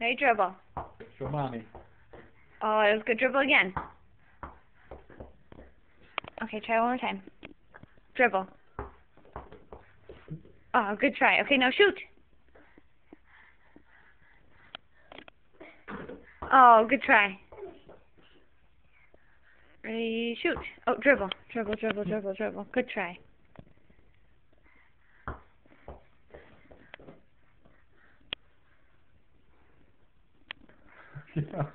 Ready, dribble. Show mommy. Oh, it was good. Dribble again. Okay, try one more time. Dribble. Oh, good try. Okay, now shoot. Oh, good try. Ready, shoot. Oh, dribble. Dribble, dribble, dribble, dribble. Good try. Yeah.